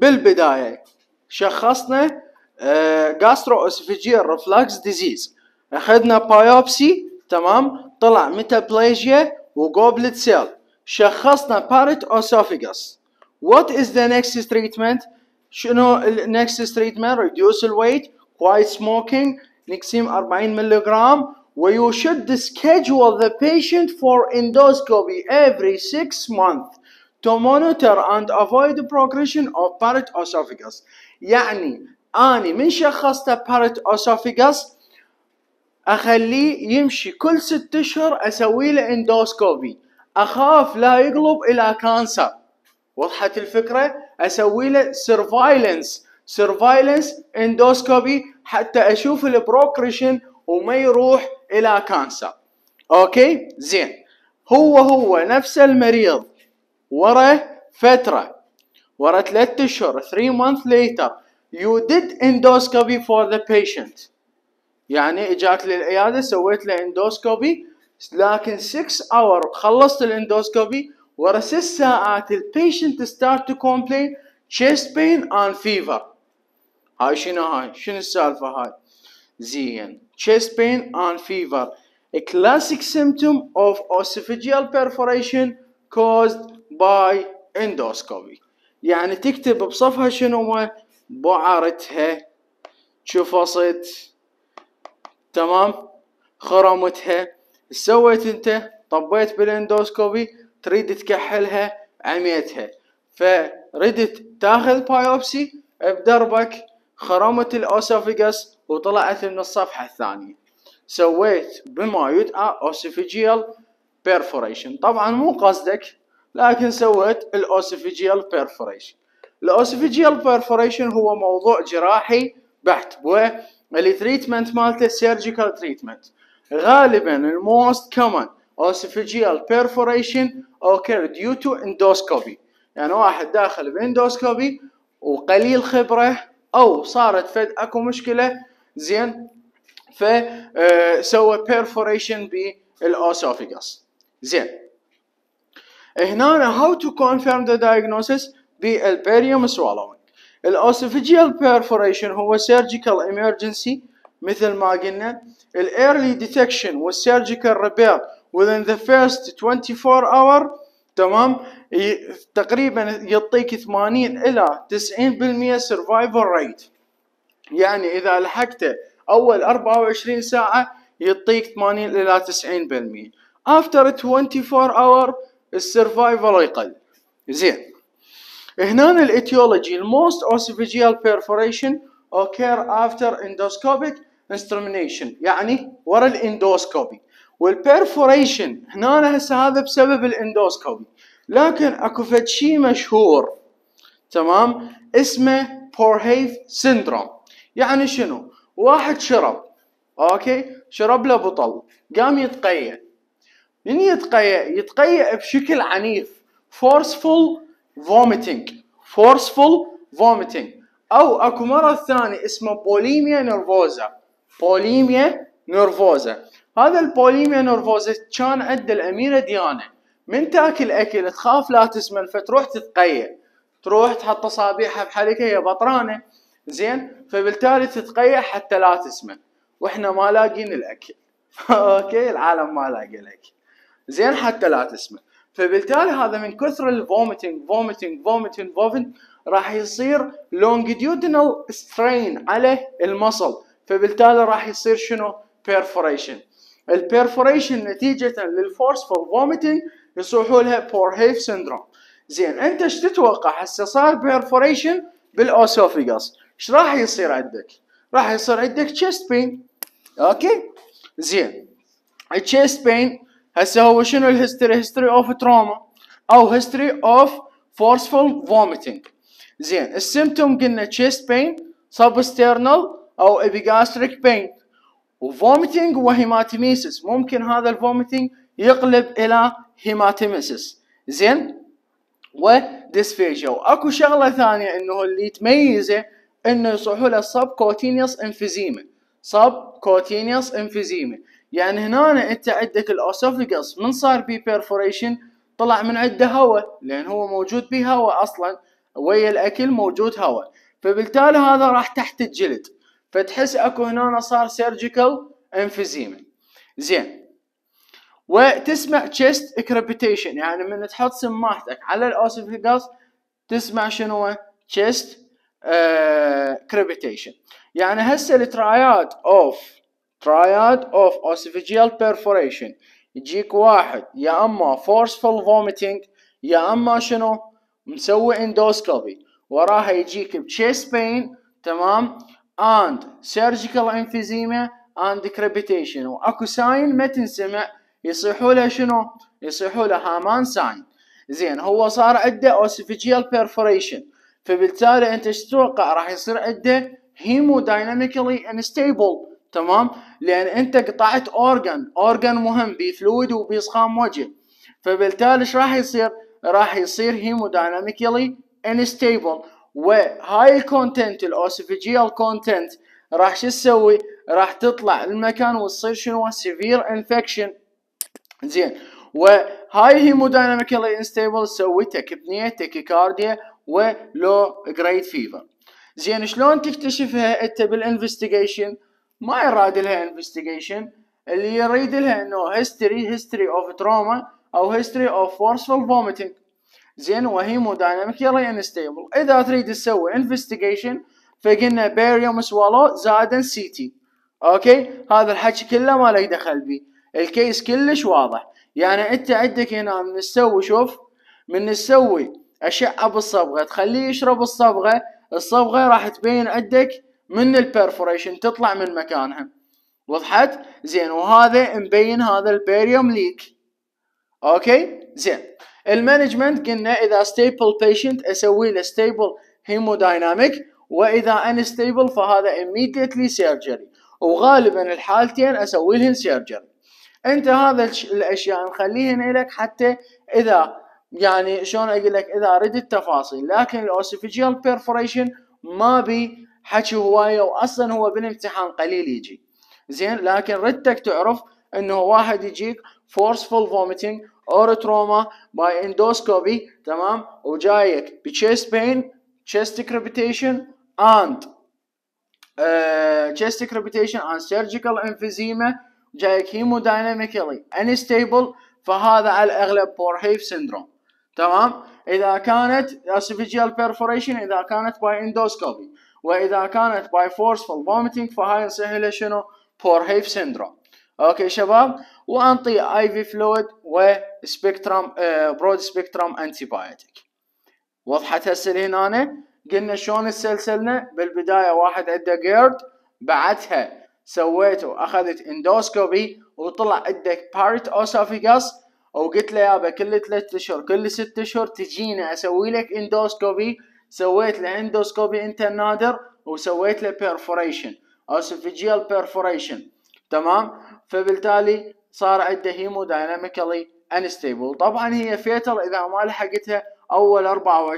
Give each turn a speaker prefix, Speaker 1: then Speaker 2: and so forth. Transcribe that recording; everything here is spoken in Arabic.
Speaker 1: بالبدايه شخصنا gastroesophageal reflux disease اخذنا biopsy تمام طلع metaplasia و goblet cell شخصنا Barrett esophagus what is the next treatment شنو ال next treatment reduce the weight quit smoking Nexium 40 ملغ و you should schedule the patient for endoscopy every 6 months to monitor and avoid progression of Barrett esophagus. يعني اني من شخصته Barrett esophagus اخليه يمشي كل ست اشهر أسوي له endoscopy اخاف لا يقلب إلى cancer وضحت الفكرة أسوي له surveillance surveillance endoscopy حتى أشوف ال progression وما يروح إلى cancer okay زين هو هو نفس المريض ورا فترة ورا ثلاثة أشهر 3 months later you did endoscopy for the patient. يعني اجاك للعيادة سويت له endoscopy لكن 6 hours خلصت ال endoscopy ورا 6 ساعات ال patient start to complain chest pain and fever. هاي شنو هاي؟ شنو السالفة هاي؟ زين. chest pain and fever. A classic symptom of esophageal perforation caused by endoscopy. يعني تكتب بصفها شنو؟ بعرتها شفصت تمام؟ خرمتها. سويت انت؟ طبيت بال endoscopy. تريد تكحلها عميتها. فردت تاخذ biopsy بدربك خرمت ال esophagus وطلعت من الصفحة الثانية. سويت بما يدعى esophageal perforation طبعا مو قصدك لكن سويت ال esophageal perforation ال esophageal perforation هو موضوع جراحي بحت وال treatment مالته surgical treatment غالبا ال most common esophageal perforation occur due to endoscopy يعني واحد داخل ب endoscopy وقليل خبرة أو صارت فد أكو مشكلة زين. فسوى perforation بال esophagus زين. هنا how to confirm the diagnosis? بال barium swallowing. ال esophageal perforation هو surgical emergency مثل ما قلنا. ال early detection وال surgical repair within the first 24 hour. تمام؟ تقريبا يعطيك 80 إلى 90% survival rate. يعني إذا لحقته أول 24 ساعة يعطيك 80 إلى 90% after 24 hour ال survival يقل. زين. هنا ال etiology ال most esophageal perforation occur after endoscopic instrumentation يعني ورا ال endoscopy. وال perforation هنا هسه هذا بسبب ال endoscopy. لكن اكو فد شيء مشهور تمام؟ اسمه Boerhaave syndrome يعني شنو؟ واحد شرب okay؟ شرب له بطل قام يتقيأ من يتقيأ يتقيأ بشكل عنيف. forceful vomiting. forceful vomiting. أو أكو مرض ثاني اسمه bulimia nervosa bulimia nervosa هذا ال bulimia nervosa كان عند الأميرة ديانا. من تأكل أكل تخاف لا تسمن فتروح تتقيأ. تروح تحط أصابعها بحلقها هي بطرانة. زين؟ فبالتالي تتقيأ حتى لا تسمن. وإحنا ما لاقين الأكل. okay؟ العالم ما لاقي الأكل. زين حتى لا تسمن فبالتالي هذا من كثر ال vomiting vomiting vomiting vomiting راح يصير longitudinal strain على ال muscle. فبالتالي راح يصير شنو؟ perforation ال perforation نتيجة للفورسفul فوميتنج يصيحوا لها Boerhaave syndrome زين انت إيش تتوقع؟ هسه صار perforation بال esophagus إيش راح يصير عندك؟ راح يصير عندك chest pain. okay؟ زين. ال chest pain هسه هو شنو ال history history of trauma أو هيستوري اوف فورسفul فوميتنج زين ال symptom قلنا chest pain substernal أو epigastric pain و vomiting و hematemesis ممكن هذا ال vomiting يقلب إلى hematemesis. زين؟ و dysphagia وأكو شغلة ثانية إنه اللي تميزه إنه يصيحوا له subcutaneous emphysema subcutaneous emphysema يعني هنا انت عندك ال esophagus من صار بي perforation طلع من عنده هواء لأن هو موجود به هواء أصلا ويا الأكل موجود هواء. فبالتالي هذا راح تحت الجلد فتحس أكو هنا صار surgical emphysema زين. وتسمع chest crepitation يعني من تحط سماعتك على ال esophagus تسمع شنو؟ chest crepitation يعني هسه ال triad of triad of esophageal perforation يجيك واحد يا أما forceful vomiting يا أما شنو؟ مسوي endoscopy وراها يجيك ب chest pain تمام؟ and surgical emphysema and crepitation. وأكو sign ما تنسمع يصيحوا له شنو؟ يصيحوا له Hamman sign زين هو صار عنده esophageal perforation فبالتالي أنت إيش تتوقع؟ راح يصير عنده hemodynamically unstable تمام؟ لأن أنت قطعت organ organ مهم ب fluid وبيصخام وجه فبالتالي إيش راح يصير؟ راح يصير hemodynamically unstable وهاي ال content ال esophageal content راح شو تسوي؟ راح تطلع المكان وتصير شنو؟ severe infection زين. وهاي hemodynamically unstable تسوي؟ tachypnea tachycardia و low grade fever زين شلون تكتشفها أنت بال investigation ما يراد لها investigation اللي يريد لها إنه history history of trauma أو هيستوري اوف فورسفul فوميتنج زين و hemodynamically unstable إذا تريد تسوي investigation فقلنا barium swallow زائدا CT okay؟ هذا الحكي كله ما لك دخل بيه ال case كلش واضح. يعني أنت عندك هنا من تسوي شوف من تسوي أشعة بالصبغة. تخليه يشرب الصبغة. الصبغة راح تبين عندك من ال perforation تطلع من مكانها. وضحت؟ زين وهذا مبين هذا ال barium leak okay؟ زين. ال management قلنا إذا stable patient أسوي له stable hemodynamic وإذا unstable فهذا immediately surgery. وغالبا الحالتين أسوي لهن surgery أنت هذا الأشياء نخليهن لك حتى إذا يعني شلون أقول لك إذا ردت تفاصيل. لكن ال esophageal perforation ما بي حكي هوايه واصلا هو بالامتحان قليل يجي زين لكن ردتك تعرف انه واحد يجيك forceful vomiting or trauma by endoscopy تمام وجايك بchest pain chest crepitation and uh, chest crepitation and surgical emphysema جايك hemodynamically unstable فهذا على الاغلب بورهيف سيندروم تمام اذا كانت esophageal perforation اذا كانت by endoscopy وإذا كانت by forceful vomiting فهاي نصيح له شنو بورهيف سيندروم okay شباب؟ وأنطي IV fluid و spectrum broad spectrum antibiotic وضحت هسه هنا قلنا شلون السلسلنا بالبداية واحد عنده GERD بعدها سويته أخذت endoscopy وطلع عندك Barrett esophagus وقلت له يابا كل ثلاث أشهر كل ست أشهر تجيني أسوي لك endoscopy سويت له endoscopy انت نادر وسويت له perforation esophageal perforation تمام؟ فبالتالي صار عنده hemodynamically unstable طبعا هي fatal إذا ما لحقتها أول 24